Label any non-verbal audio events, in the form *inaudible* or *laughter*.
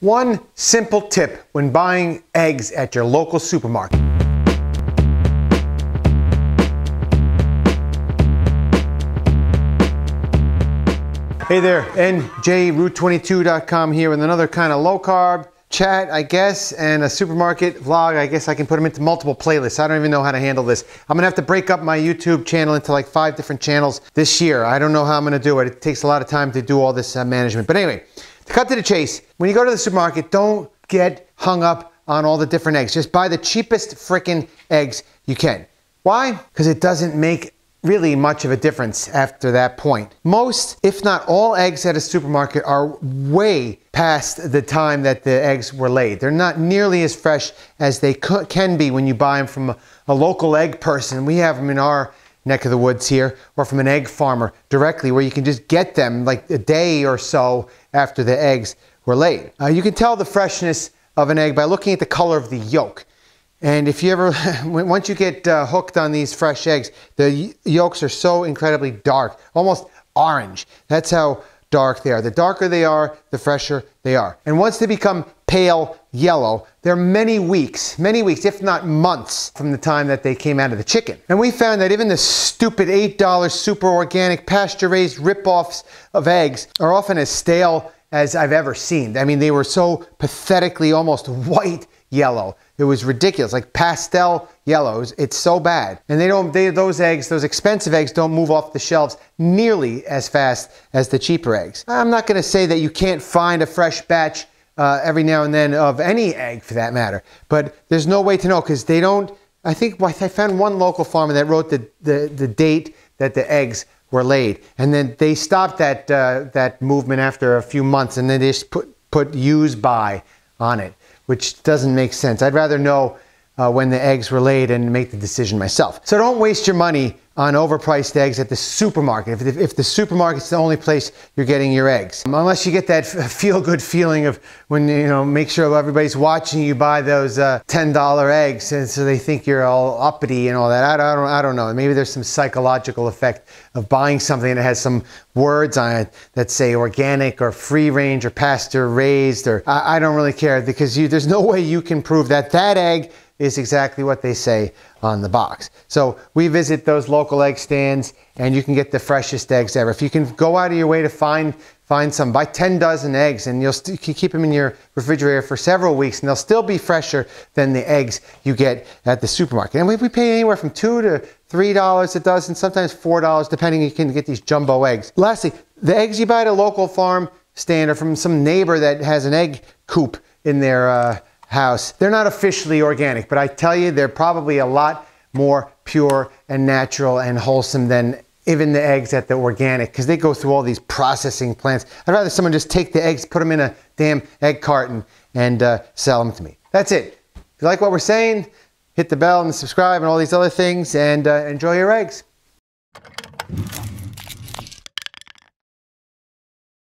One simple tip when buying eggs at your local supermarket. Hey there, NJRoute22.com here with another kind of low carb chat, I guess, and a supermarket vlog. I guess I can put them into multiple playlists. I don't even know how to handle this. I'm gonna have to break up my YouTube channel into like five different channels this year. I don't know how I'm gonna do it. It takes a lot of time to do all this uh, management. But anyway, to cut to the chase, when you go to the supermarket, don't get hung up on all the different eggs. Just buy the cheapest freaking eggs you can. Why? Because it doesn't make really much of a difference after that point. Most, if not all, eggs at a supermarket are way past the time that the eggs were laid. They're not nearly as fresh as they can be when you buy them from a, a local egg person. We have them in our neck of the woods here, or from an egg farmer directly, where you can just get them like a day or so after the eggs were laid. Uh, you can tell the freshness of an egg by looking at the color of the yolk. And if you ever, *laughs* once you get uh, hooked on these fresh eggs, the yolks are so incredibly dark, almost orange. That's how dark they are. The darker they are, the fresher they are. And once they become pale yellow, they're many weeks, many weeks, if not months, from the time that they came out of the chicken. And we found that even the stupid $8 super organic pasture raised rip-offs of eggs are often as stale as I've ever seen. I mean, they were so pathetically almost white yellow. It was ridiculous, like pastel yellows. It's so bad. And they don't, they, those eggs, those expensive eggs don't move off the shelves nearly as fast as the cheaper eggs. I'm not gonna say that you can't find a fresh batch uh, every now and then of any egg for that matter, but there's no way to know because they don't, I think I found one local farmer that wrote the, the, the date that the eggs were laid. And then they stopped that, uh, that movement after a few months and then they just put, put use by on it, which doesn't make sense. I'd rather know uh, when the eggs were laid and make the decision myself. So don't waste your money on overpriced eggs at the supermarket. If, if the supermarket's the only place you're getting your eggs, unless you get that *laughs* feel-good feeling of when you know make sure everybody's watching you buy those uh, $10 eggs, and so they think you're all uppity and all that. I don't, I don't know. Maybe there's some psychological effect of buying something that has some words on it that say organic or free range or pasture raised or I, I don't really care because you, there's no way you can prove that that egg is exactly what they say on the box. So we visit those local egg stands and you can get the freshest eggs ever. If you can go out of your way to find find some, buy 10 dozen eggs and you'll you can keep them in your refrigerator for several weeks and they'll still be fresher than the eggs you get at the supermarket. And we, we pay anywhere from two to three dollars a dozen, sometimes four dollars, depending you can get these jumbo eggs. Lastly, the eggs you buy at a local farm stand or from some neighbor that has an egg coop in their uh, house. They're not officially organic, but I tell you, they're probably a lot more pure and natural and wholesome than even the eggs at the organic because they go through all these processing plants. I'd rather someone just take the eggs, put them in a damn egg carton, and uh, sell them to me. That's it. If you like what we're saying, hit the bell and subscribe and all these other things, and uh, enjoy your eggs.